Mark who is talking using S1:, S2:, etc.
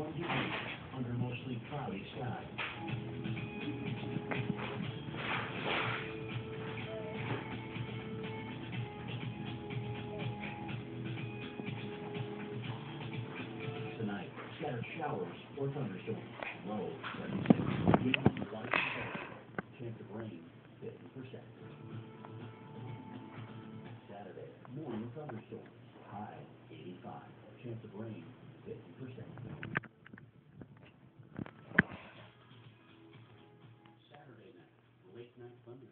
S1: 81 degrees under mostly cloudy skies. Tonight, scattered showers or thunderstorms. Low 76. Wind 1 Chance of rain 50%. Saturday, morning thunderstorms. High 85. Chance of rain 50%. late night thunder.